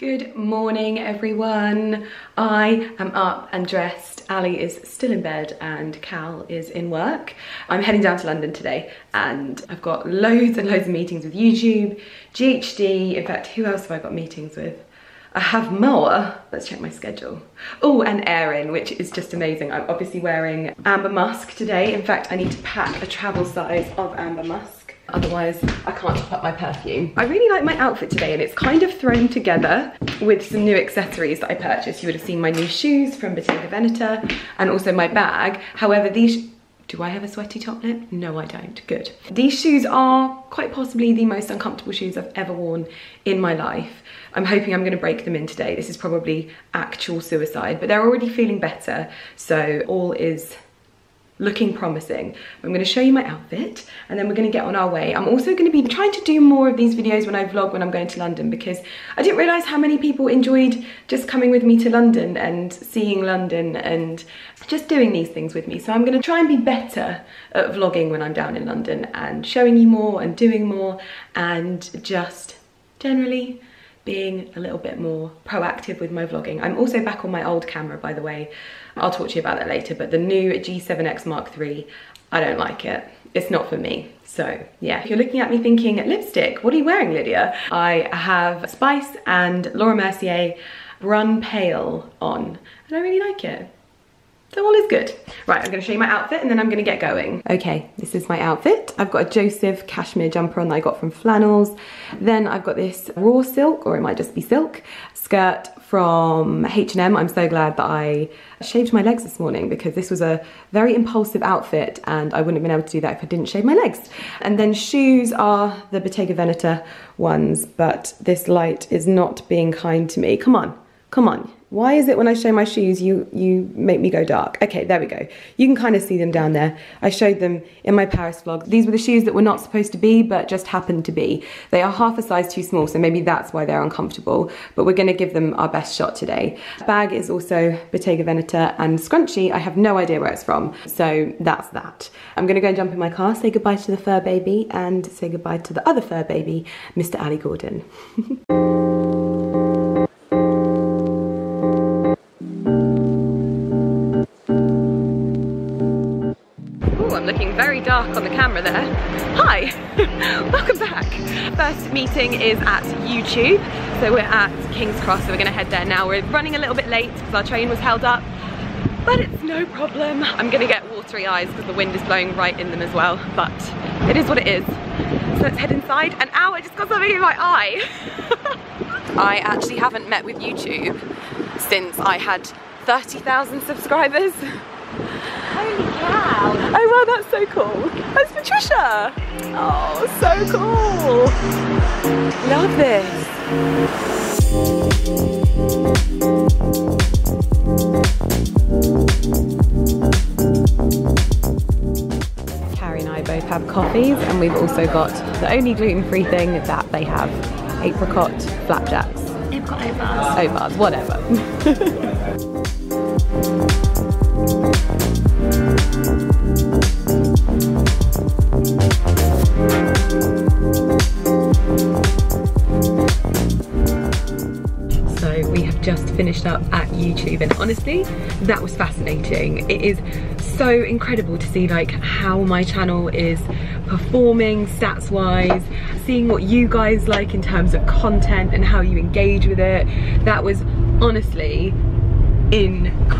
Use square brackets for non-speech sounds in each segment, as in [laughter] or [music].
Good morning everyone. I am up and dressed. Ali is still in bed and Cal is in work. I'm heading down to London today and I've got loads and loads of meetings with YouTube, GHD, in fact who else have I got meetings with? I have more. Let's check my schedule. Oh, and Aerin, which is just amazing. I'm obviously wearing Amber Musk today. In fact, I need to pack a travel size of Amber Musk otherwise I can't top up my perfume. I really like my outfit today and it's kind of thrown together with some new accessories that I purchased. You would have seen my new shoes from Bottega Veneta and also my bag. However, these do I have a sweaty top lip? No, I don't. Good. These shoes are quite possibly the most uncomfortable shoes I've ever worn in my life. I'm hoping I'm going to break them in today. This is probably actual suicide, but they're already feeling better. So all is looking promising. I'm gonna show you my outfit and then we're gonna get on our way. I'm also gonna be trying to do more of these videos when I vlog when I'm going to London because I didn't realize how many people enjoyed just coming with me to London and seeing London and just doing these things with me. So I'm gonna try and be better at vlogging when I'm down in London and showing you more and doing more and just generally being a little bit more proactive with my vlogging. I'm also back on my old camera, by the way. I'll talk to you about that later, but the new G7X Mark III, I don't like it. It's not for me. So yeah, if you're looking at me thinking, lipstick, what are you wearing, Lydia? I have Spice and Laura Mercier Run Pale on, and I really like it. So all is good. Right, I'm gonna show you my outfit and then I'm gonna get going. Okay, this is my outfit. I've got a Joseph cashmere jumper on that I got from Flannels. Then I've got this raw silk, or it might just be silk, skirt from H&M. I'm so glad that I shaved my legs this morning because this was a very impulsive outfit and I wouldn't have been able to do that if I didn't shave my legs. And then shoes are the Bottega Veneta ones, but this light is not being kind to me. Come on, come on. Why is it when I show my shoes, you, you make me go dark? Okay, there we go. You can kind of see them down there. I showed them in my Paris vlog. These were the shoes that were not supposed to be, but just happened to be. They are half a size too small, so maybe that's why they're uncomfortable, but we're gonna give them our best shot today. Bag is also Bottega Veneta and scrunchie, I have no idea where it's from, so that's that. I'm gonna go and jump in my car, say goodbye to the fur baby, and say goodbye to the other fur baby, Mr. Ali Gordon. [laughs] very dark on the camera there. Hi, [laughs] welcome back. First meeting is at YouTube. So we're at King's Cross, so we're gonna head there now. We're running a little bit late because our train was held up, but it's no problem. I'm gonna get watery eyes because the wind is blowing right in them as well, but it is what it is. So let's head inside. And ow, I just got something in my eye. [laughs] I actually haven't met with YouTube since I had 30,000 subscribers. Holy cow. Oh wow, that's so cool. That's Patricia. Oh, so cool. Love this. Carrie and I both have coffees and we've also got the only gluten-free thing that they have, apricot flapjacks. Apricot O-bars. O-bars, whatever. [laughs] just finished up at YouTube and honestly that was fascinating. It is so incredible to see like how my channel is performing stats wise, seeing what you guys like in terms of content and how you engage with it. That was honestly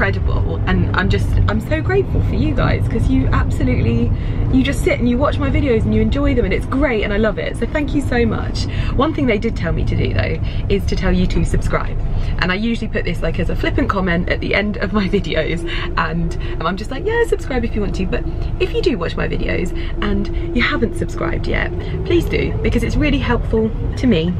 incredible and I'm just I'm so grateful for you guys because you absolutely you just sit and you watch my videos and you enjoy them and it's great and I love it. So thank you so much. One thing they did tell me to do though is to tell you to subscribe. And I usually put this like as a flippant comment at the end of my [laughs] videos and I'm just like yeah subscribe if you want to. But if you do watch my videos and you haven't subscribed yet please do because it's really helpful to me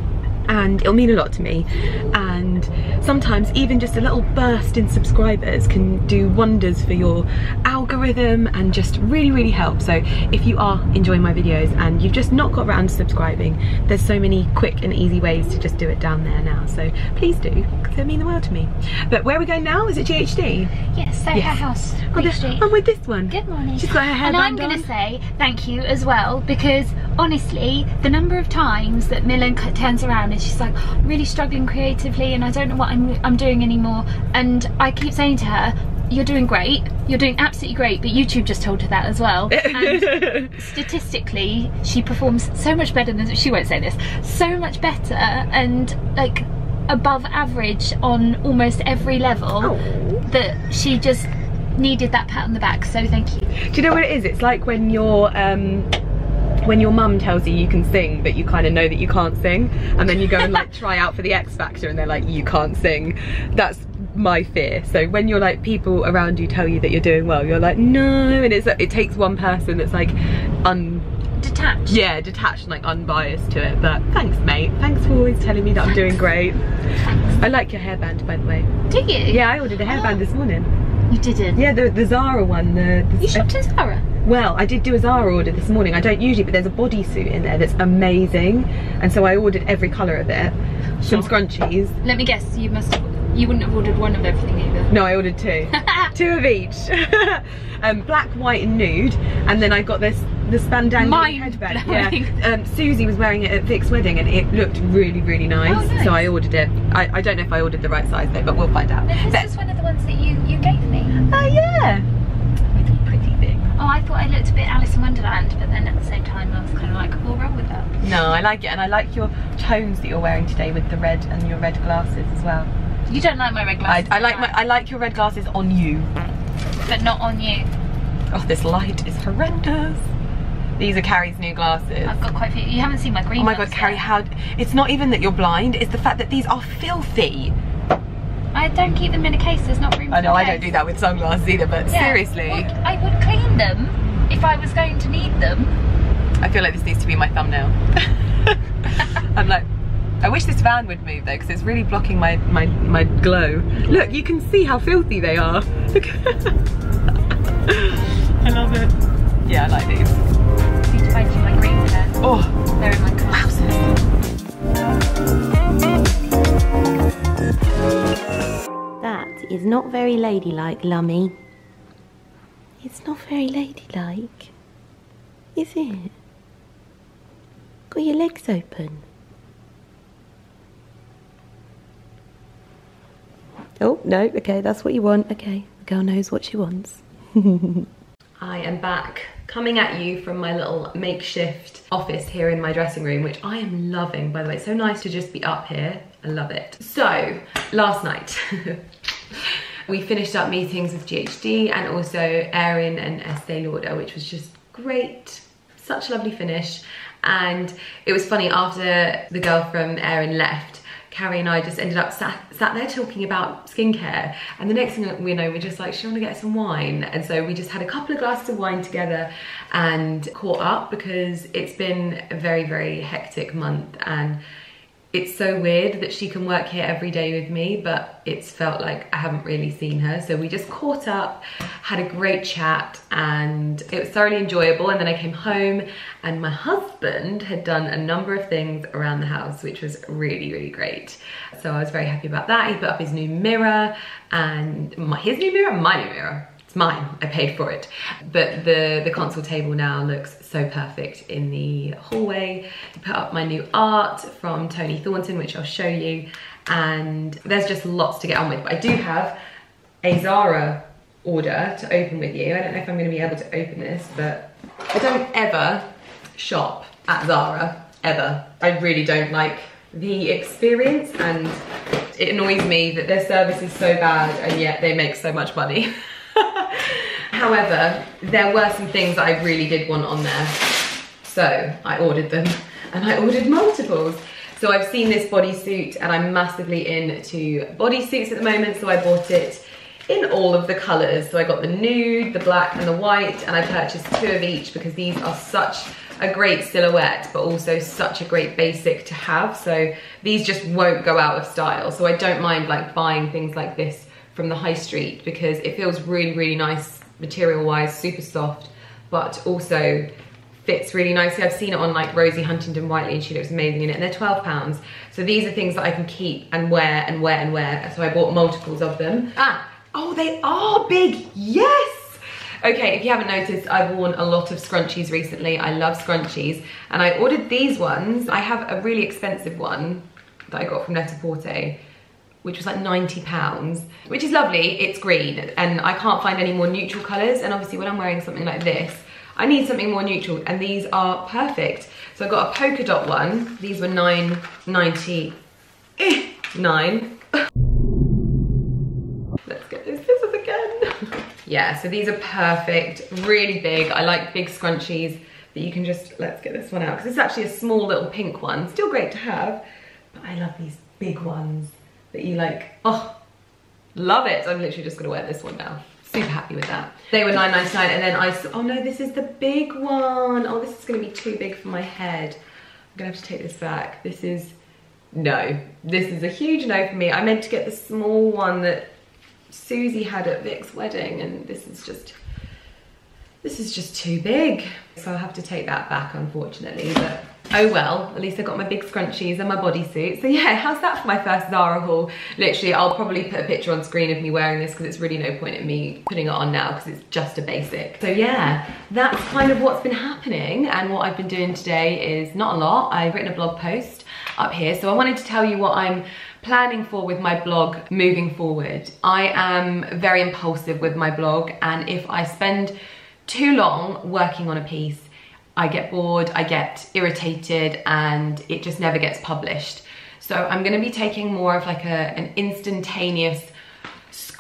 and it'll mean a lot to me and sometimes even just a little burst in subscribers can do wonders for your algorithm and just really, really help. So if you are enjoying my videos and you've just not got around to subscribing, there's so many quick and easy ways to just do it down there now. So please do, because they mean the world to me. But where are we going now? Is it GHD? Yes, so Yes. her house. Oh, the- I'm with this one. Good morning. She's got her hair And I'm going to say thank you as well because honestly, the number of times that Millen turns around and she's like, really struggling creatively and I don't know what I'm, I'm doing anymore. And I keep saying to her, You're doing great. You're doing absolutely great. But YouTube just told her that as well. [laughs] And statistically, she performs so much better than she won't say this, so much better and like above average on almost every level Oh. that she just needed that pat on the back. So thank you. Do you know what it is? It's like when your um when your mum tells you you can sing but you kind of know that you can't sing and then you go and like try out for the X Factor and they're like you can't sing. That's my fear. So when you're like people around you tell you that you're doing well, you're like no and it's it takes one person that's like un Detached. yeah, detached and like unbiased to it. But thanks mate. Thanks for always telling me that I'm doing great. I like your hairband by the way. Do you? Yeah, I ordered a hairband oh. this morning. You didn't. Yeah, the the Zara one, the, the You shopped in Zara. Well, I did do a Zara order this morning. I don't usually, but there's a bodysuit in there that's amazing. And so I ordered every colour of it. Some scrunchies. Let me guess. You must. You wouldn't have ordered one of everything either. No, I ordered two. [laughs] two of each. [laughs] um, black, white and nude. And then I got this the spandangly Mind headband. Yeah. Um, Susie was wearing it at Vic's wedding and it looked really, really nice. Oh, nice. So I ordered it. I, I don't know if I ordered the right size though, but we'll find out. This But- is one of the ones that you you gave me. Oh yeah. Pretty, pretty thing. Oh, I thought I looked a bit Alice in Wonderland, but then at the same time I was kind of like, what's wrong with that? No, I like it and I like your tones that you're wearing today with the red and your red glasses as well. You don't like my red glasses. I like my I like your red glasses on you. but not on you. Oh, this light is horrendous. These are Carrie's new glasses. I've got quite a few. You haven't seen my green Oh my god, Carrie, yet. how it's not even that you're blind, it's the fact that these are filthy. I don't keep them in a case. There's not room. I know a I don't do that with sunglasses either, but Yeah. seriously. Well, I would clean them if I was going to need them. I feel like this needs to be my thumbnail. [laughs] I'm like I wish this van would move though, because it's really blocking my, my, my glow. Look, you can see how filthy they are. Look. [laughs] I love it. Yeah, I like these. Need to find you my green pair. Oh, They're in my car. wowzers. Is not very ladylike, Lumi. It's not very ladylike. Is it? Got your legs open. Oh, no, okay, that's what you want. Okay, the girl knows what she wants. [laughs] I am back coming at you from my little makeshift office here in my dressing room, which I am loving, by the way. It's so nice to just be up here. I love it. So, last night, [laughs] we finished up meetings with GHD and also Aerin and Estee Lauder, which was just great. Such a lovely finish. And it was funny, after the girl from Aerin left, Carrie and I just ended up sat, sat there talking about skincare. And the next thing we know, we're just like, she want to get some wine? And so we just had a couple of glasses of wine together and caught up because it's been a very, very hectic month. And it's so weird that she can work here every day with me, but it's felt like I haven't really seen her. So we just caught up, had a great chat, and it was thoroughly enjoyable. And then I came home, and my husband had done a number of things around the house, which was really, really great. So I was very happy about that. He put up his new mirror, and my, his new mirror, my new mirror. It's mine, I paid for it. But the, the console table now looks so perfect in the hallway. He put up my new art from Toni Thornton, which I'll show you. And there's just lots to get on with. But I do have a Zara order to open with you. I don't know if I'm gonna be able to open this, but I don't ever shop at Zara, ever. I really don't like the experience and it annoys me that their service is so bad and yet they make so much money. [laughs] [laughs] However, there were some things that I really did want on there. So I ordered them [laughs] and I ordered multiples. So I've seen this bodysuit and I'm massively into bodysuits at the moment. So I bought it in all of the colors. So I got the nude, the black and the white and I purchased two of each because these are such a great silhouette, but also such a great basic to have. So these just won't go out of style. So I don't mind like buying things like this from the high street because it feels really, really nice material wise, super soft, but also fits really nicely. I've seen it on like Rosie Huntington Whiteley and she looks amazing in it and they're 12 pounds. So these are things that I can keep and wear and wear and wear. So I bought multiples of them. Ah, oh, they are big, yes! Okay, if you haven't noticed, I've worn a lot of scrunchies recently. I love scrunchies. And I ordered these ones. I have a really expensive one that I got from Net-a-Porter which was like 90 pounds, which is lovely. It's green and I can't find any more neutral colors. And obviously when I'm wearing something like this, I need something more neutral and these are perfect. So I got a polka dot one. These were 9.99. Eh, [laughs] let's get those scissors again. [laughs] yeah, so these are perfect, really big. I like big scrunchies that you can just, let's get this one out. Because it's actually a small little pink one. Still great to have, but I love these big ones that you like, oh, love it. I'm literally just gonna wear this one now super happy with that. They were 9.99 and then I, oh no, this is the big one. Oh, this is gonna be too big for my head. I'm gonna have to take this back. This is, no, this is a huge no for me. I meant to get the small one that Susie had at Vic's wedding and this is just, this is just too big. So I'll have to take that back unfortunately, but oh well, at least I got my big scrunchies and my bodysuit. So yeah, how's that for my first Zara haul? Literally, I'll probably put a picture on screen of me wearing this because it's really no point in me putting it on now because it's just a basic. So yeah, that's kind of what's been happening and what I've been doing today is not a lot. I've written a blog post up here. So I wanted to tell you what I'm planning for with my blog moving forward. I am very impulsive with my blog and if I spend too long working on a piece, I get bored, I get irritated, and it just never gets published. So I'm gonna be taking more of like a, an instantaneous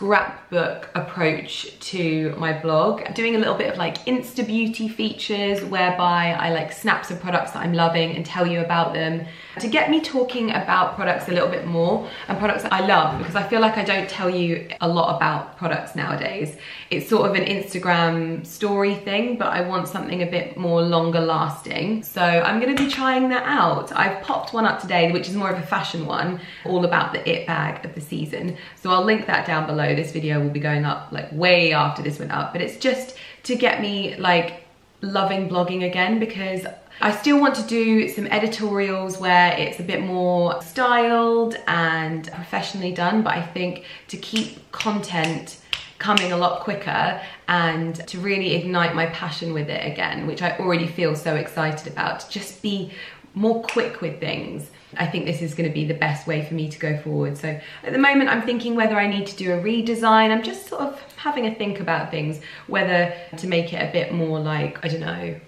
scrapbook approach to my blog. Doing a little bit of like Insta beauty features whereby I like snap some products that I'm loving and tell you about them to get me talking about products a little bit more and products that I love because I feel like I don't tell you a lot about products nowadays. It's sort of an Instagram story thing, but I want something a bit more longer lasting. So I'm gonna be trying that out. I've popped one up today, which is more of a fashion one, all about the it bag of the season. So I'll link that down below. This video will be going up like way after this went up, but it's just to get me like loving blogging again because I still want to do some editorials where it's a bit more styled and professionally done, but I think to keep content coming a lot quicker and to really ignite my passion with it again, which I already feel so excited about, to just be more quick with things. I think this is gonna be the best way for me to go forward. So at the moment, I'm thinking whether I need to do a redesign. I'm just sort of having a think about things, whether to make it a bit more like, I don't know,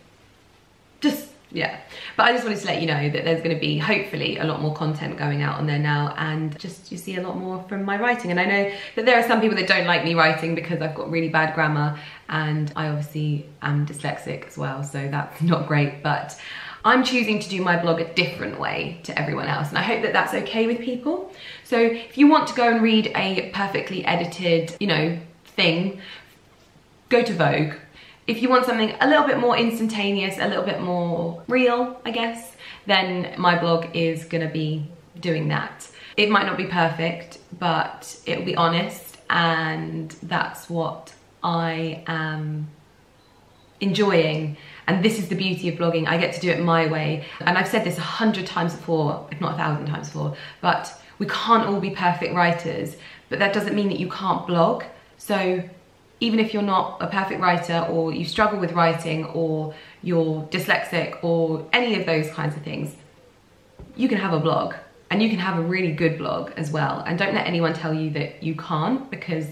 just yeah but i just wanted to let you know that there's going to be hopefully a lot more content going out on there now and just you see a lot more from my writing and i know that there are some people that don't like me writing because i've got really bad grammar and i obviously am dyslexic as well so that's [laughs] not great but I'm choosing to do my blog a different way to everyone else and I hope that that's okay with people. So if you want to go and read a perfectly edited, you know, thing, go to Vogue, if you want something a little bit more instantaneous, a little bit more real, I guess, then my blog is gonna be doing that. It might not be perfect, but it'll be honest, and that's what I am enjoying. And this is the beauty of blogging. I get to do it my way. And I've said this a hundred times before, if not a thousand times before, but we can't all be perfect writers, but that doesn't mean that you can't blog. So even if you're not a perfect writer or you struggle with writing or you're dyslexic or any of those kinds of things, you can have a blog and you can have a really good blog as well. And don't let anyone tell you that you can't because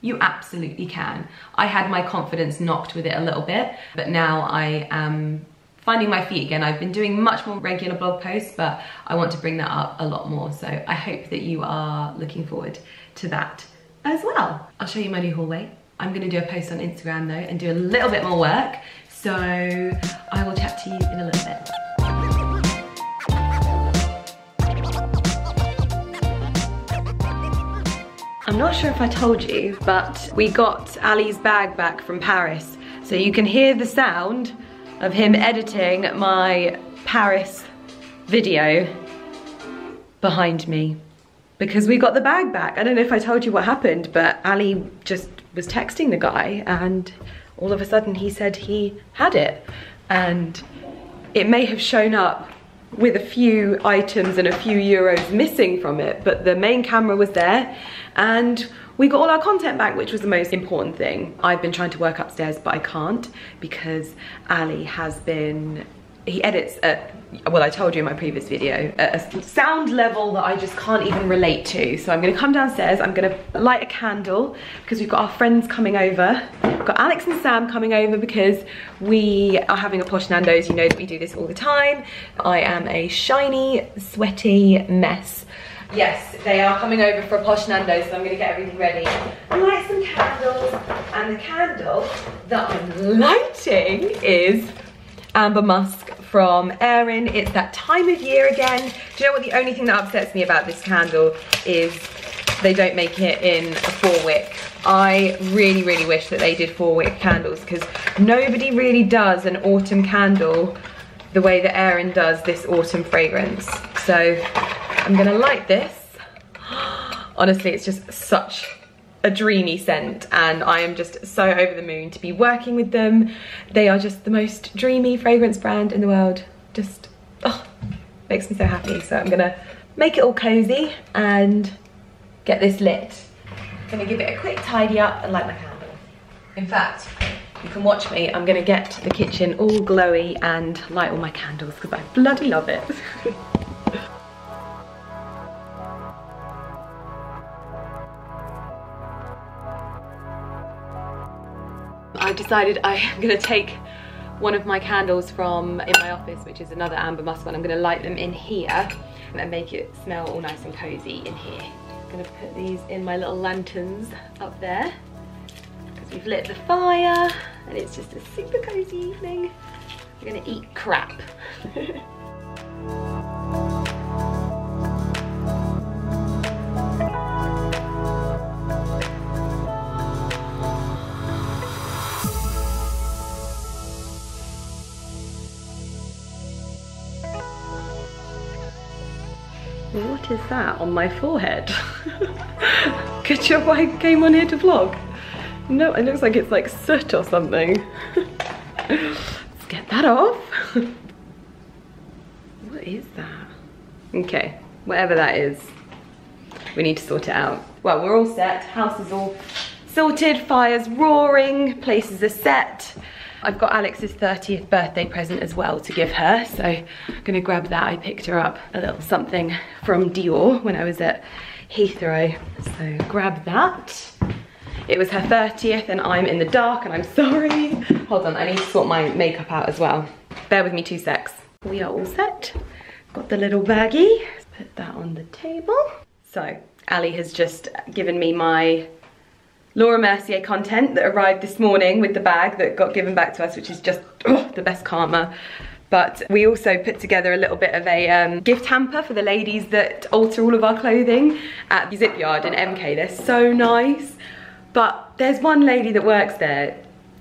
you absolutely can. I had my confidence knocked with it a little bit, but now I am finding my feet again. I've been doing much more regular blog posts, but I want to bring that up a lot more. So I hope that you are looking forward to that as well. I'll show you my new hallway. I'm gonna do a post on Instagram though and do a little bit more work. So I will chat to you in a little bit. I'm not sure if I told you, but we got Ali's bag back from Paris. So you can hear the sound of him editing my Paris video behind me because we got the bag back. I don't know if I told you what happened, but Ali just was texting the guy and all of a sudden he said he had it. And it may have shown up with a few items and a few euros missing from it, but the main camera was there and we got all our content back, which was the most important thing. I've been trying to work upstairs, but I can't because Ali has been, he edits at, well, I told you in my previous video, a sound level that I just can't even relate to. So I'm gonna come downstairs, I'm gonna light a candle because we've got our friends coming over. We've got Alex and Sam coming over because we are having a posh Nando's. You know that we do this all the time. I am a shiny, sweaty mess Yes, they are coming over for a posh Nando's, so I'm going to get everything ready. Light some candles, and the candle that I'm lighting is Amber Musk from Aerin. It's that time of year again. Do you know what the only thing that upsets me about this candle is they don't make it in a four wick. I really, really wish that they did four wick candles because nobody really does an autumn candle the way that Aerin does this autumn fragrance. So I'm gonna light this. [gasps] Honestly, it's just such a dreamy scent and I am just so over the moon to be working with them. They are just the most dreamy fragrance brand in the world. Just, oh, makes me so happy. So I'm gonna make it all cozy and get this lit. I'm gonna give it a quick tidy up and light my candle. In fact, you can watch me. I'm gonna get the kitchen all glowy and light all my candles because I bloody love it. [laughs] I decided I'm gonna take one of my candles from in my office, which is another Amber Musk one. I'm gonna light them in here and make it smell all nice and cozy in here. I'm gonna put these in my little lanterns up there because we've lit the fire and it's just a super cozy evening. I'm gonna eat crap. [laughs] that on my forehead? Good job I came on here to vlog. No, it looks like it's like soot or something. Let's [laughs] get that off. [laughs] what is that? Okay, whatever that is, we need to sort it out. Well, we're all set, house is all sorted, fire's roaring, places are set. I've got Alex's 30th birthday present as well to give her, so I'm gonna grab that. I picked her up a little something from Dior when I was at Heathrow, so grab that. It was her 30th and I'm in the dark and I'm sorry. Hold on, I need to sort my makeup out as well. Bear with me two secs. We are all set. Got the little baggie. Let's put that on the table. So, Ali has just given me my Laura Mercier content that arrived this morning with the bag that got given back to us, which is just oh, the best karma. But we also put together a little bit of a um, gift hamper for the ladies that alter all of our clothing at the Zip Yard in MK. They're so nice. But there's one lady that works there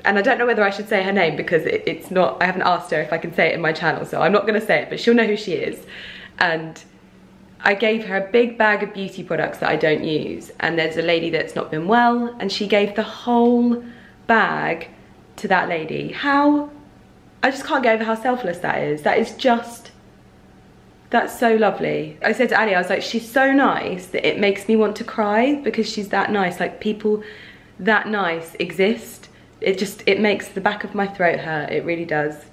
and I don't know whether I should say her name because it, it's not, I haven't asked her if I can say it in my channel, so I'm not gonna say it, but she'll know who she is. And I gave her a big bag of beauty products that I don't use and there's a lady that's not been well and she gave the whole bag to that lady. How, I just can't get over how selfless that is. That is just, that's so lovely. I said to Ali, I was like, she's so nice that it makes me want to cry because she's that nice. Like people that nice exist. It just, it makes the back of my throat hurt. It really does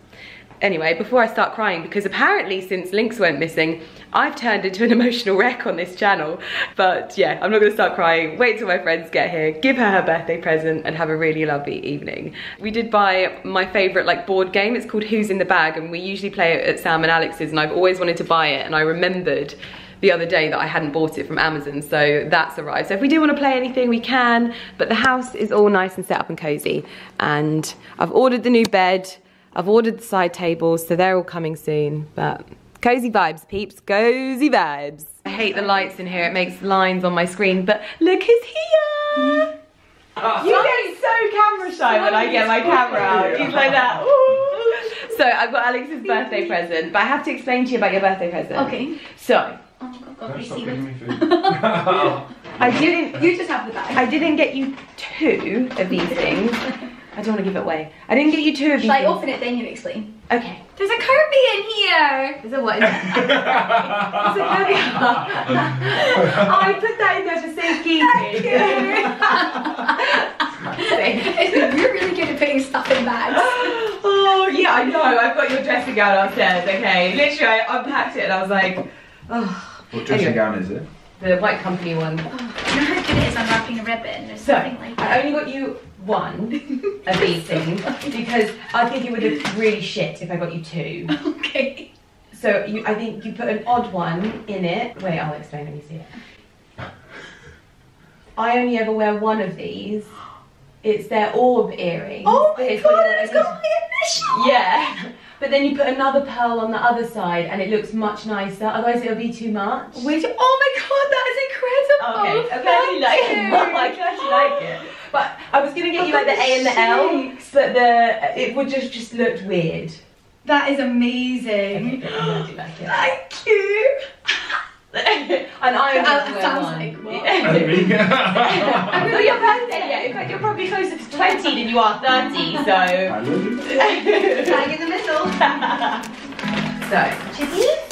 anyway, before I start crying, because apparently since Lynx went missing, I've turned into an [laughs] emotional wreck on this channel. But yeah, I'm not gonna start crying. Wait till my friends get here, give her her birthday present and have a really lovely evening. We did buy my favorite like board game. It's called Who's in the Bag and we usually play it at Sam and Alex's and I've always wanted to buy it and I remembered the other day that I hadn't bought it from Amazon, so that's arrived. So if we do want to play anything, we can, but the house is all nice and set up and cozy. And I've ordered the new bed, I've ordered the side tables, so they're all coming soon, but cozy vibes, peeps, cozy vibes. I hate the lights in here, it makes lines on my screen, but look who's here! You get so camera shy when I get my camera out. He's like that. Ooh. So I've got Alex's birthday present, but I have to explain to you about your birthday present. Okay. So, Oh my god, Don't stop receive giving it. me food. [laughs] I didn't, You just have the bag. I didn't get you two of these things. I don't want to give it away. I didn't get you two of these Shall I open it then you explain? Okay. There's a Kirby in here! Is it what is it? Is it Kirby? [laughs] Oh, I put that in there for Thank you. [laughs] You're really good at putting stuff in bags. oh yeah, I know. I've got your dressing gown upstairs. Okay, literally, I unpacked it and I was like, oh, What dressing Anyway. gown is it? the white company one. Oh, you know how good it is unwrapping a ribbon or So something like I only got you one of these things because I think it would look really shit if I got you two. Okay. So you, I think you put an odd one in it. Wait, I'll explain. Let me see it. I only ever wear one of these. It's their orb earring. Oh my It's god, it's got my initial! Yeah. But then you put another pearl on the other side and it looks much nicer. Otherwise it'll be too much. Which, oh my god, that is incredible! Okay, I'm you like it. Thank I'm glad you like it. But I was gonna get you like the A and the L, but the it would just just looked weird. That is amazing. good, I'm like it. Thank you! [laughs] and I'm That gonna wear one. like what? I've got your birthday yet. In fact, you're probably closer to 20 than you are 30, so. I love [laughs] in the middle. [laughs] so, chippies.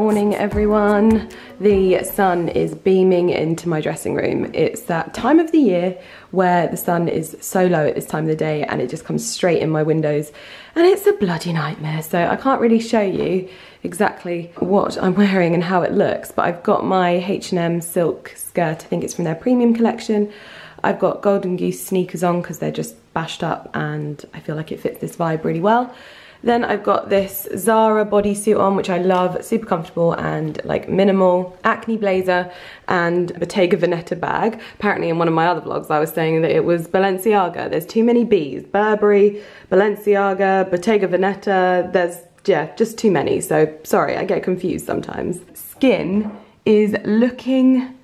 Morning, everyone. The sun is beaming into my dressing room. It's that time of the year where the sun is so low at this time of the day and it just comes straight in my windows and it's a bloody nightmare. So I can't really show you exactly what I'm [laughs] wearing and how it looks, but I've got my H&M silk skirt. I think it's from their premium collection. I've got Golden Goose sneakers on because they're just bashed up and I feel like it fits this vibe really well. Then I've got this Zara bodysuit on, which I love, super comfortable and like minimal, acne blazer and Bottega Veneta bag. Apparently in one of my other vlogs I was saying that it was Balenciaga. There's too many B's. Burberry, Balenciaga, Bottega Veneta, there's, yeah, just too many. So sorry, I get confused sometimes. Skin is looking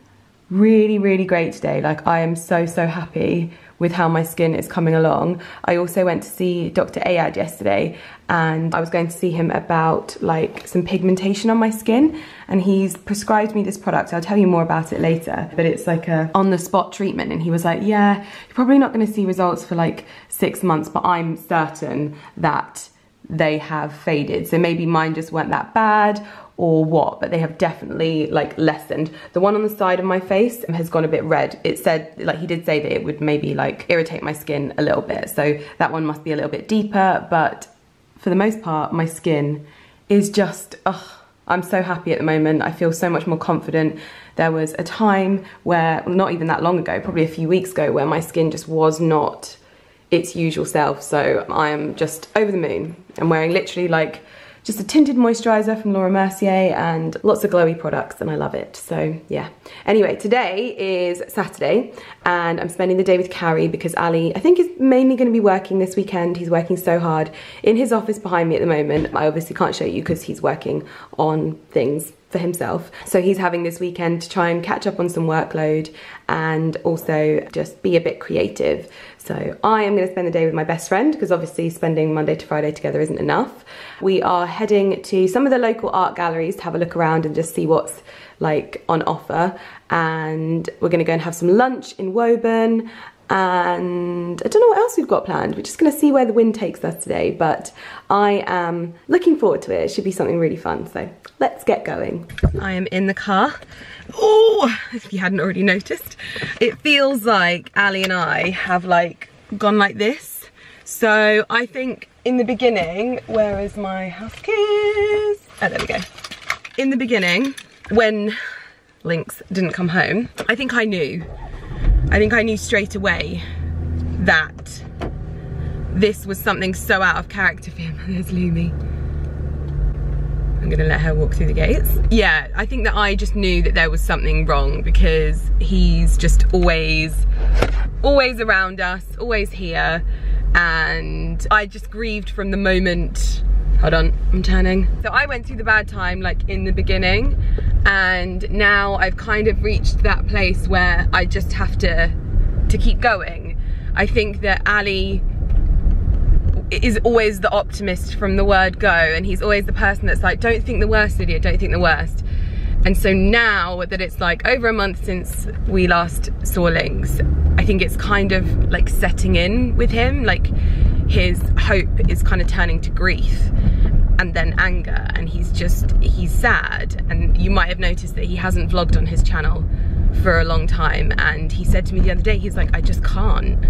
really really great today. Like i am so so happy with how my skin is coming along. I also went to see dr ayad yesterday and i was going to see him about like some pigmentation on my skin and he's prescribed me this product. I'll tell you more about it later. But it's like a on the spot treatment and he was like yeah you're probably not going to see results for like six months but i'm certain that they have faded so maybe mine just weren't that bad or what, but they have definitely like lessened. The one on the side of my face has gone a bit red. It said, like he did say that it would maybe like irritate my skin a little bit. So that one must be a little bit deeper, but for the most part, my skin is just, ugh, I'm so happy at the moment. I feel so much more confident. There was a time where, not even that long ago, probably a few weeks ago, where my skin just was not its usual self. So I am just over the moon. I'm wearing literally like just a tinted moisturizer from Laura Mercier and lots of glowy products and I love it. So yeah. Anyway, today is Saturday and I'm spending the day with Carrie because Ali, I think is mainly going to be working this weekend. He's working so hard in his office behind me at the moment. I obviously can't show you because he's working on things for himself. So he's having this weekend to try and catch up on some workload and also just be a bit creative. So I am going to spend the day with my best friend because obviously spending Monday to Friday together isn't enough. We are heading to some of the local art galleries to have a look around and just see what's like on offer and we're going to go and have some lunch in Woburn and I don't know what else we've got planned. We're just going to see where the wind takes us today, but I am looking forward to it. It should be something really fun. So let's get going. I am in the car. Oh, if you hadn't already noticed, it feels like Ali and I have like gone like this. So I think in the beginning, where is my house keys? Oh, there we go. In the beginning, when Lynx didn't come home, I think I knew. I think I knew straight away that this was something so out of character for him. [laughs] There's Lumi. I'm gonna let her walk through the gates. Yeah, I think that I just knew that there was something wrong because he's just always, always around us, always here. And I just grieved from the moment, hold on, I'm turning. So I went through the bad time like in the beginning and now I've kind of reached that place where I just have to, to keep going. I think that Ali is always the optimist from the word go and he's always the person that's like don't think the worst idiot don't think the worst and so now that it's like over a month since we last saw Lynx I think it's kind of like setting in with him like his hope is kind of turning to grief and then anger and he's just he's sad. And you might have noticed that he hasn't vlogged on his channel for a long time and he said to me the other day he's like I just can't.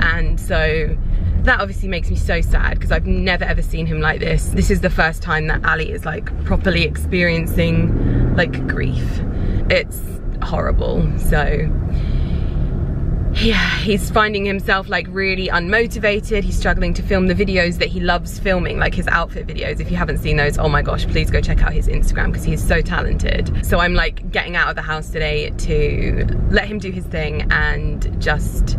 And so that obviously makes me so sad because I've never ever seen him like this. This is the first time that Ali is like properly experiencing like grief. It's horrible. So yeah, he's finding himself like really unmotivated. He's struggling to film the videos that he loves filming, like his outfit videos. If you haven't seen those, oh my gosh, please go check out his Instagram because he's so talented. So I'm like getting out of the house today to let him do his thing and just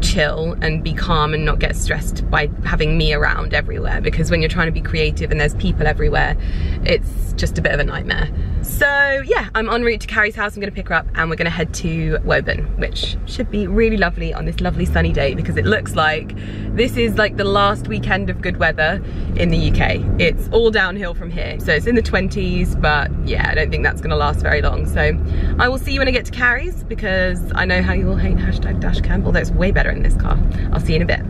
chill and be calm and not get stressed by having me around everywhere because when you're trying to be creative and there's people everywhere, it's just a bit of a nightmare. So yeah, I'm en route to Carrie's house. I'm gonna pick her up and we're gonna head to Woburn, which should be really lovely on this lovely sunny day because it looks like this is like the last weekend of good weather in the UK. It's all downhill from here. So it's in the 20s, but yeah, I don't think that's gonna last very long. So I will see you when I get to Carrie's because I know how you all hate hashtag dash cam, although it's way better in this car. I'll see you in a bit.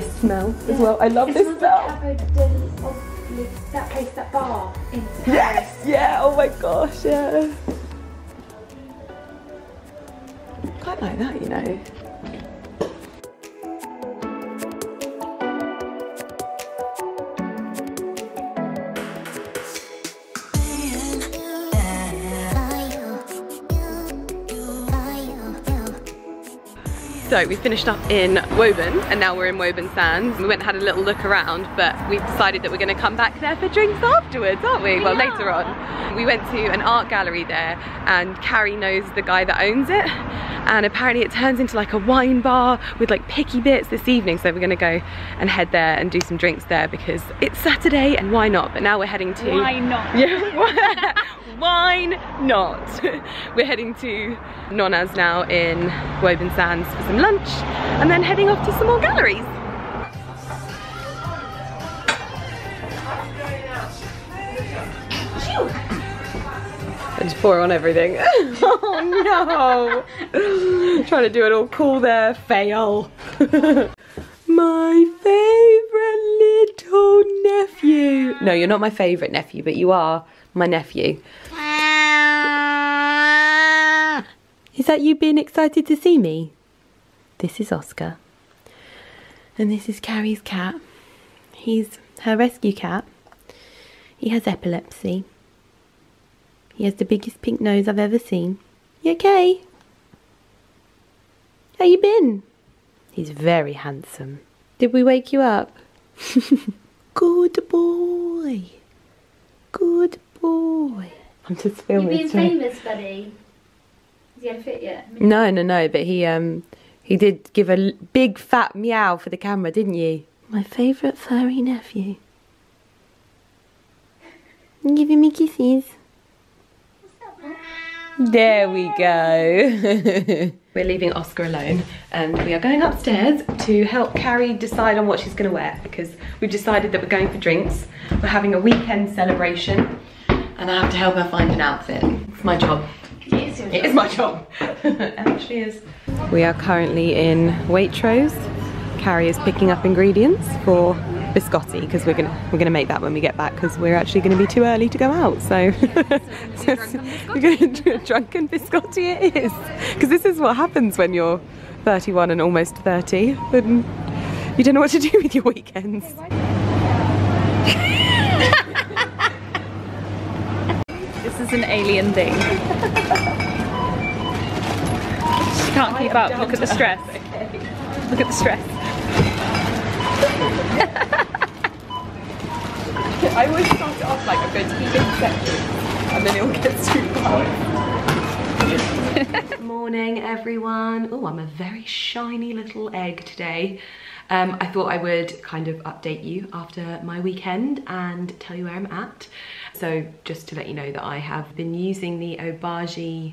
This smell as well. I love this smell. that place, that bar in Yes, yeah, oh my gosh, yeah. Quite like that, you know. So we finished up in Woburn and now we're in Woburn Sands. We went and had a little look around but we've decided that we're going to come back there for drinks afterwards, aren't we? well, later on. We went to an art gallery there and Carrie knows the guy that owns it and apparently it turns into like a wine bar with like picky bits this evening so we're going to go and head there and do some drinks there because it's Saturday and why not? But now we're heading to... Why not? [laughs] Yeah, why not? We're heading to Nonna's now in Woburn Sands for some lunch and then heading off to some more galleries. Pour on everything. [laughs] oh no! Trying to do it all cool there, fail. [laughs] my favourite little nephew. No, you're not my favourite nephew, but you are my nephew. [laughs] Is that you being excited to see me? This is Oscar. And this is Carrie's cat. He's her rescue cat. He has epilepsy. He has the biggest pink nose I've ever seen. You okay? How you been? He's very handsome. Did we wake you up? [laughs] Good boy. Good boy. I'm just You're filming. being famous, buddy. Is he gonna fit yet? No, no, no, but he um he did give a big fat meow for the camera, didn't you? My favourite furry nephew. You Giving me kisses. There we go. [laughs] We're leaving Oscar alone and we are going upstairs to help Carrie decide on what she's going to wear because we've decided that we're going for drinks. We're having a weekend celebration and I have to help her find an outfit. It's my job. It is my job. [laughs] it actually is. We are currently in Waitrose. Carrie is picking up ingredients for biscotti because we're gonna we're gonna make that when we get back because we're actually gonna be too early to go out. So, [laughs] we're gonna do a drunken biscotti. It is because this is what happens when you're 31 and almost 30. And you don't know what to do with your weekends. [laughs] This is an alien thing. She can't keep up. Look at the stress. Look at the stress. [laughs] I always start it off like going to keep it section and then it gets too far. [laughs] Morning everyone. Oh, I'm a very shiny little egg today. Um, I thought I would kind of update you after my weekend and tell you where I'm at. So just to let you know that I have been using the Obagi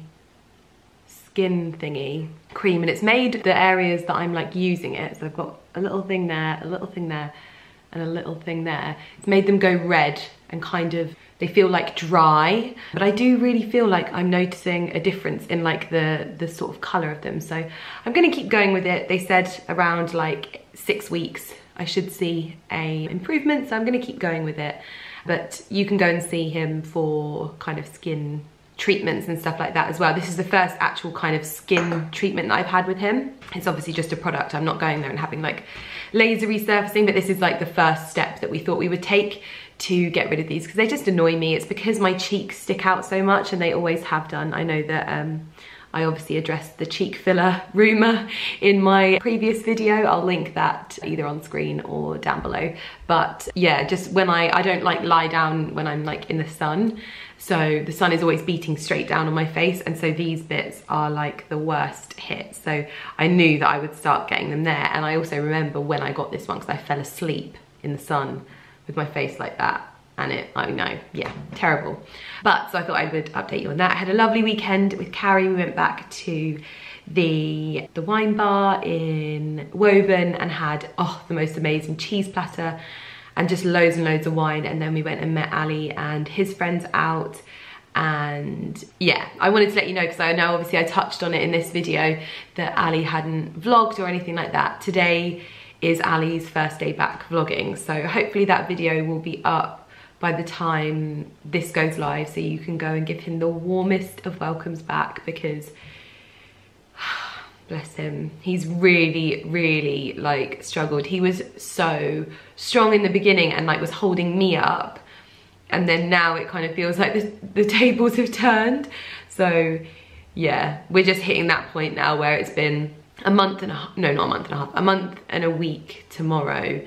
skin thingy cream and it's made the areas that I'm like using it. So I've got a little thing there, a little thing there and a little thing there. It's made them go red and kind of, they feel like dry, but I do really feel like I'm noticing a difference in like the, the sort of color of them. So I'm gonna keep going with it. They said around like six weeks, I should see a improvement. So I'm gonna keep going with it. But you can go and see him for kind of skin treatments and stuff like that as well. This is the first actual kind of skin treatment that I've had with him. It's obviously just a product. I'm not going there and having like laser resurfacing, but this is like the first step that we thought we would take to get rid of these because they just annoy me. It's because my cheeks stick out so much and they always have done. I know that um, I obviously addressed the cheek filler [laughs] rumour in my previous video. I'll link that either on screen or down below. But yeah, just when I, I don't like lie down when I'm like in the sun. So the sun is always beating straight down on my face. And so these bits are like the worst hit. So I knew that I would start getting them there. And I also remember when I got this one because I fell asleep in the sun with my face like that and it, I know, yeah, terrible. But so I thought I would update you on that. I had a lovely weekend with Carrie. We went back to the, the wine bar in Woburn and had, oh, the most amazing cheese platter and just loads and loads of wine. And then we went and met Ali and his friends out. And yeah I wanted to let you know because I know obviously I touched on it in this video that Ali hadn't vlogged or anything like that. Today is Ali's first day back vlogging. So hopefully that video will be up by the time this goes live so you can go and give him the warmest of welcomes back because bless him. He's really really like struggled. He was so strong in the beginning and like was holding me up. And then now it kind of feels like the, the [laughs] tables have turned. So yeah we're just hitting that point now where it's been a month and a half no not a month and a half a month and a week tomorrow.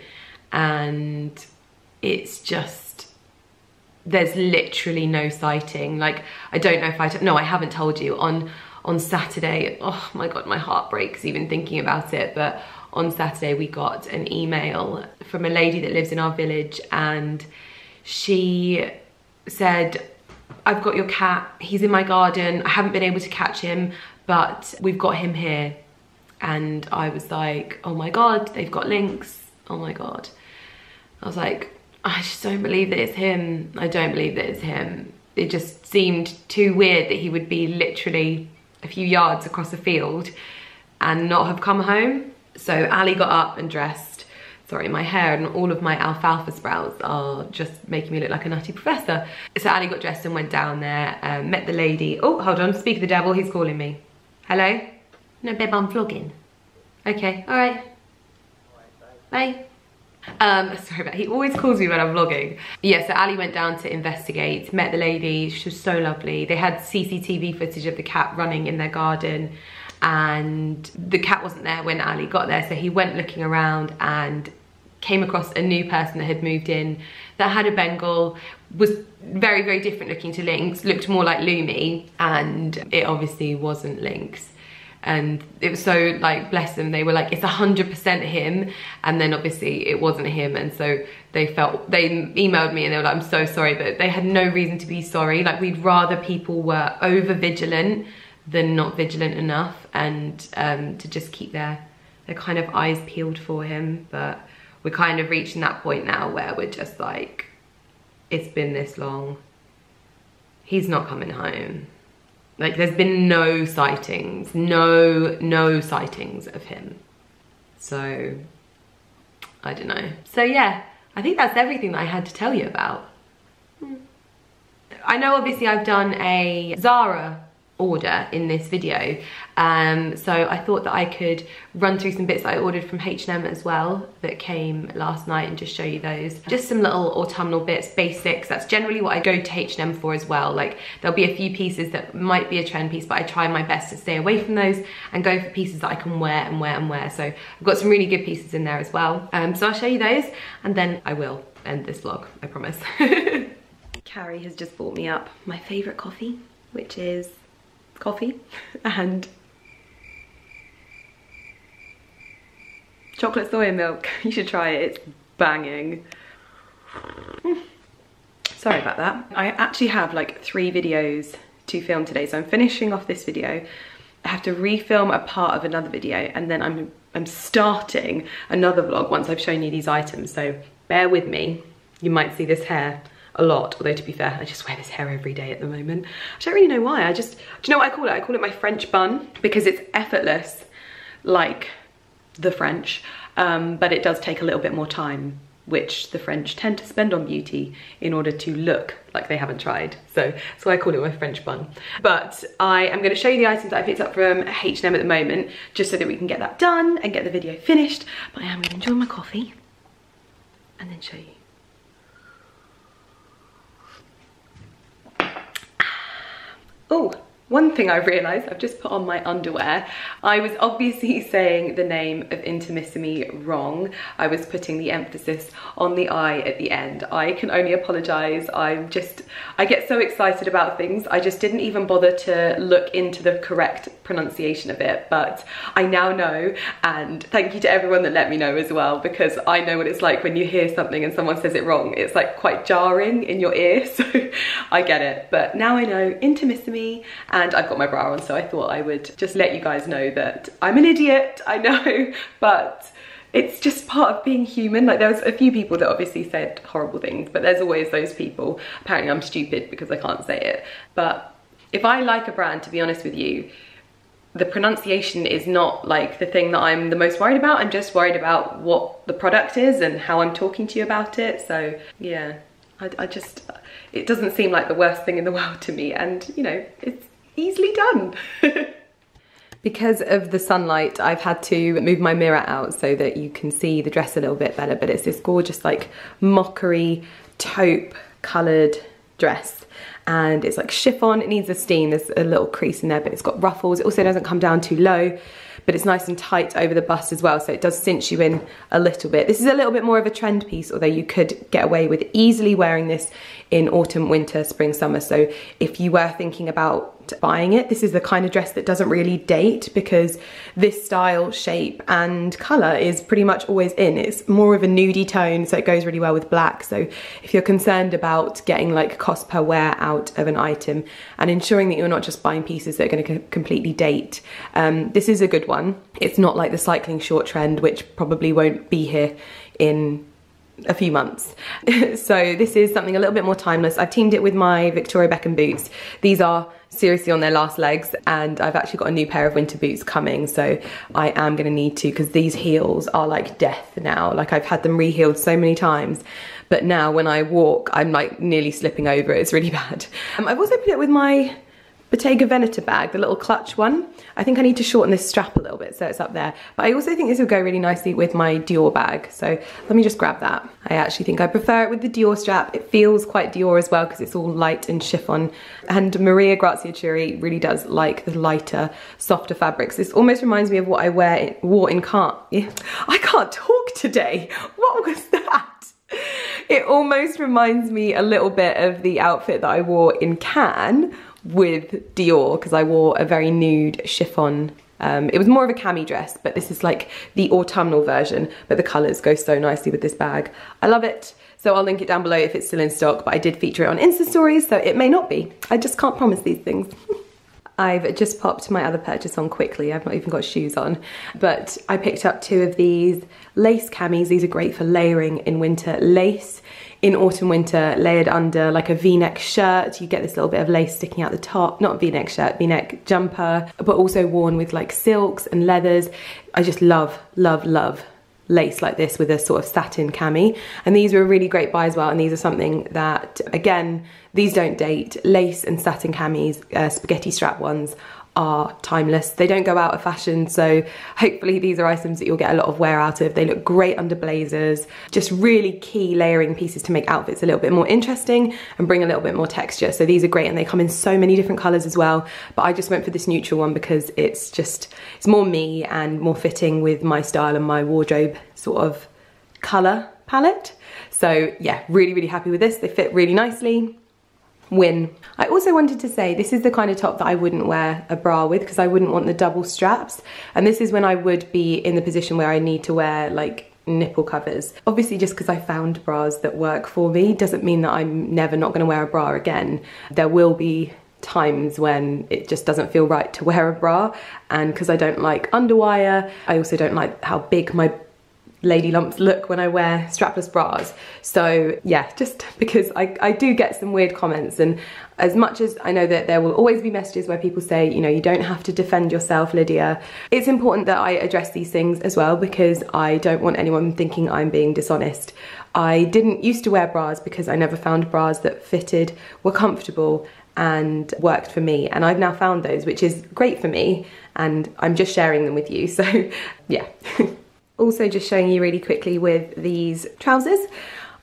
And it's just there's literally no sighting. Like, I don't know if I, no, I haven't told you. On, on Saturday, oh my God, my heart breaks even thinking about it. But on Saturday, we got an email from a lady that lives in our village and she said, I've got your cat, he's in my garden. I haven't been able to catch him, but we've got him here. And I was like, oh my God, they've got Lynx. Oh my God. I was like, I just don't believe that it's him. I don't believe that it's him. It just seemed too weird that he would be literally a few yards across the field and not have come home. So Ali got up and dressed. Sorry, my hair and all of my alfalfa sprouts are just making me look like a nutty professor. So Ali got dressed and went down there, um, met the lady. Oh, hold on, speak of the devil, he's calling me. Hello? No, babe, I'm vlogging. Okay, all right. Bye. Um, [laughs] sorry about, he always calls me when I'm vlogging. Yeah, so Ali went down to investigate, met the lady, she was so lovely. They had CCTV footage of the cat running in their garden and the cat wasn't there when Ali got there. So he went looking around and came across a new person that had moved in that had a Bengal, was very, very different looking to Lynx, looked more like Lumi, and it obviously wasn't Lynx and it was so like bless them they were like it's 100% him. And then obviously it wasn't him. And so they felt they emailed me and they were like I'm so sorry but they had no reason to be sorry. Like we'd rather people were over vigilant than not vigilant enough and um, to just keep their their kind of eyes peeled for him. But we're kind of reaching that point now where we're just like it's been this long. He's not coming home like there's been no sightings, no, no sightings of him. So, I don't know. So yeah, I think that's everything that I had to tell you about. Hmm. I know obviously I've done a Zara order in this video. Um, so I thought that I could run through some bits that I ordered from H&M as well that came last night and just show you those. Just some little autumnal bits basics. That's generally what I go to H&M for as well. Like there'll be a few pieces that might be a trend piece but I try my best to stay away from those and go for pieces that I can wear and wear and wear. So I've got some really good pieces in there as well. Um, so I'll show you those and then I will end this vlog, I promise. [laughs] Carrie has just bought me up my favourite coffee, which is coffee and chocolate soy milk. [laughs] You should try it, it's banging. Mm. Sorry about that. I actually have like three videos to film today, so I'm finishing off this video. I have to refilm a part of another video and then I'm, I'm starting another vlog once I've shown you these items, so bear with me. You might see this hair a lot, although to be fair, I just wear this hair every day at the moment. I don't really know why, I just, do you know what I call it? I call it my French bun because it's effortless, like the French, um, but it does take a little bit more time which the French tend to spend on beauty in order to look like they haven't tried. So that's why I call it my French bun. But I am gonna show you the items that I picked up from H&M at the moment, just so that we can get that done and get the video finished. But I am gonna enjoy my coffee and then show you. Oh, one thing I realised, I've just put on my underwear. I was obviously [laughs] saying the name of Intimissimi wrong. I was putting the emphasis on the I at the end. I can only apologise. I'm just, I get so excited about things. I just didn't even bother to look into the correct pronunciation of it, but I now know. And thank you to everyone that let me know as well, because I know what it's like when you hear something and someone says it wrong. It's like quite jarring in your ear, [laughs] so I get it. But now I know Intimissimi and I've got my bra on so I thought I would just let you guys know that I'm an idiot, I know, [laughs] but it's just part of being human. Like there was a few people that obviously said horrible things, but there's always those people. Apparently I'm stupid because I can't say it. But if I like a brand, to be honest with you, the pronunciation is not like the thing that I'm the most worried about. I'm just worried about what the product is and how I'm talking to you about it. So yeah, I, I just, it doesn't seem like the worst thing in the [laughs] world to me. And you know, it's, easily done. [laughs] because of the sunlight, I've had to move my mirror out so that you can see the dress a little bit better, but it's this gorgeous like mockery taupe coloured dress and it's like chiffon, it needs a steam, there's a little crease in there, but it's got ruffles. It also doesn't come down too low, but it's nice and tight over the bust as well, so it does cinch you in a little bit. This is a little bit more of a trend piece, although you could get away with easily wearing this in autumn, winter, spring, summer. So if you were thinking about buying it. This is the kind of dress that doesn't really date because this style, shape and colour is pretty much always in. It's more of a nudie tone so it goes really well with black. So if you're concerned about getting like cost per wear out of an item and ensuring that you're not just buying pieces that are going to completely date, um, this is a good one. It's not like the cycling short trend which probably won't be here in a few months. [laughs] so this is something a little bit more timeless. I've teamed it with my Victoria Beckham boots. These are seriously on their last legs and I've actually got a new pair of winter boots coming so I am going to need to because these heels are like death now like I've had them reheeled so many times but now when I walk I'm like nearly slipping over it's really [laughs] bad. Um, I've also put it with my Bottega Veneta bag, the little clutch one. I think I need to shorten this strap a little bit so it's up there. But I also think this would go really nicely with my Dior bag. So let me just grab that. I actually think I prefer it with the Dior strap. It feels quite Dior as well because it's all light and chiffon. And Maria Grazia Chiuri really does like the lighter, softer fabrics. This almost reminds me of what I wear wore in Cannes. [laughs] Yeah. I can't talk today. [laughs] What was that? It almost reminds me a little bit of the outfit that I wore in Cannes with Dior because I wore a very nude chiffon um, it was more of a cami dress, but this is like the autumnal version, but the colors go so nicely with this bag. I love it. So I'll link it down below if it's still in stock, but I did feature it on Insta stories, so it may not be. I just can't promise these things. [laughs] I've just popped my other purchase on quickly. I've not even got shoes on, but I picked up two of these lace camis. These are great for layering in winter. Lace in autumn winter layered under like a v-neck shirt. You get this little bit of lace sticking out the top not v-neck shirt v-neck jumper but also worn with like silks and leathers. I just love love love lace like this with a sort of satin cami. And these were a really great buy as well. And these are something that again these don't date. Lace and satin camis uh, spaghetti strap ones are timeless. They don't go out of fashion, so hopefully these are items that you'll get a lot of wear out of. They look great under blazers, just really key layering pieces to make outfits a little bit more interesting and bring a little bit more texture. So these are great and they come in so many different colors as well, but I just went for this neutral one because it's just, it's more me and more fitting with my style and my wardrobe sort of color palette. So yeah, really, really happy with this. They fit really nicely win. I also wanted to say this is the kind of top that I wouldn't wear a bra with because I wouldn't want the double straps. And this is when I would be in the position where I need to wear like nipple covers. Obviously just because I found bras that work for me doesn't mean that I'm never not going to wear a bra again. There will be times when it just doesn't feel right to wear a bra and because I don't like underwire I also don't like how big my lady lumps look when I wear strapless bras. So yeah, just [laughs] because I, I do get some weird comments and as much as I know that there will always be messages where people say, you know, you don't have to defend yourself, Lydia, it's important that I address these things as well because I don't want anyone thinking I'm being dishonest. I didn't used to wear bras because I never found bras that fitted, were comfortable and worked for me and I've now found those which is great for me and I'm just sharing them with you [laughs] so yeah [laughs] Also just showing you really quickly with these trousers.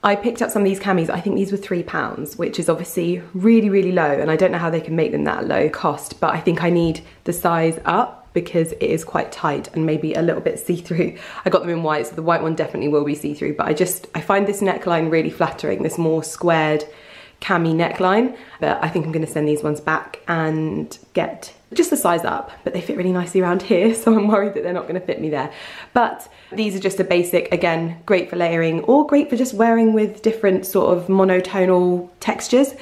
I picked up some of these camis, I think these were three pounds, which is obviously really, really low. And I don't know how they can make them that low cost, but I think I need the size up because it is quite tight and maybe a little bit see-through. I got them in white, so the white one definitely will be see-through, but I just, I find this neckline really flattering, this more squared cami neckline, but I think I'm gonna send these ones back and get just the size up, but they fit really nicely around here, [laughs] so I'm worried that they're not gonna fit me there. But these are just a basic, again, great for layering or great for just wearing with different sort of monotonal textures.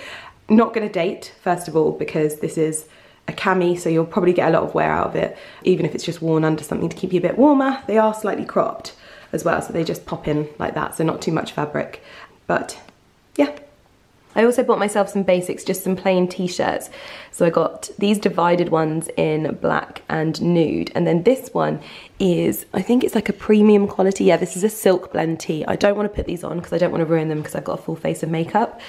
Not gonna date, first of all, because this is a cami, so you'll probably get a lot of wear out of it, even if it's just worn under something to keep you a bit warmer. They are slightly cropped as well, so they just pop in like that, so not too much fabric. But yeah, I also bought myself some basics, just some plain t-shirts. So I got these divided ones in black and nude. And then this one is, I think it's like a premium quality. Yeah, this is a silk blend tee. I don't want to put these on because I don't want to ruin them because I've got a full face of makeup.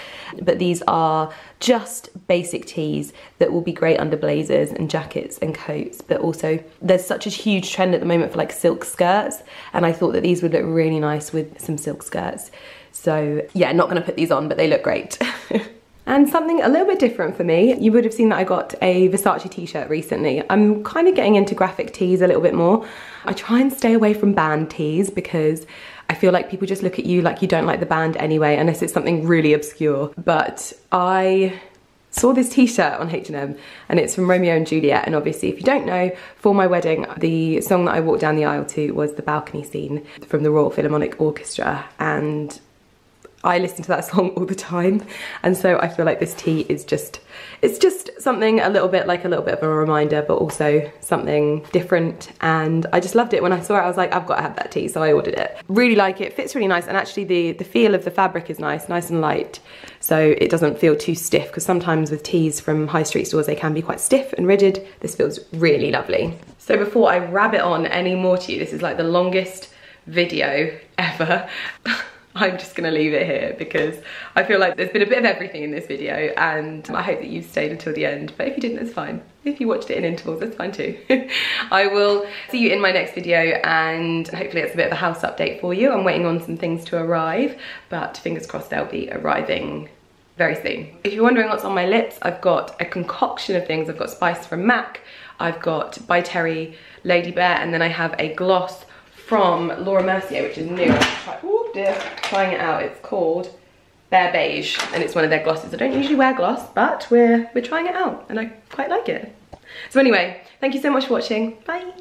But these are just basic tees that will be great under blazers and jackets and coats. But also there's such a huge trend at the moment for like silk skirts. And I thought that these would look really nice with some silk skirts. So yeah, not gonna put these on, but they look great. [laughs] And something a little bit different for me, you would have seen that I got a Versace t-shirt recently. I'm kind of getting into graphic tees a little bit more. I try and stay away from band tees because I feel like people just look at you like you don't like the band anyway, unless it's something really obscure. But I saw this t-shirt on H&M and it's from Romeo and Juliet and obviously if you don't know for my wedding the song that I walked down the aisle to was the balcony scene from the Royal Philharmonic Orchestra and I listen to that song all the time. And so I feel like this tee is just it's just something a little bit like a little bit of a reminder but also something different. And I just loved it. When I saw it I was like I've got to have that tee so I ordered it. Really like it. Fits really nice. And actually the the feel of the fabric is nice nice and light. So it doesn't feel too stiff because sometimes with tees from high street stores they can be quite stiff and rigid. This feels really lovely. So before I rabbit on any more to you this is like the longest video ever [laughs] I'm just gonna leave it here because I feel like there's been a bit of everything in this video and I hope that you've stayed until the end, but if you didn't, that's fine. If you watched it in intervals, that's fine too. [laughs] I will see you in my next video and hopefully it's a bit of a house update for you. I'm waiting on some things to arrive, but fingers crossed they'll be arriving very soon. If you're wondering what's on my lips, I've got a concoction of things. I've got Spice from MAC, I've got By Terry Lady Bear, and then I have a gloss from Laura Mercier, which is new. Oh dear, trying it out. It's called Bare Beige, and it's one of their glosses. I don't usually wear gloss, but we're, we're trying it out, and I quite like it. So anyway, thank you so much for watching. Bye.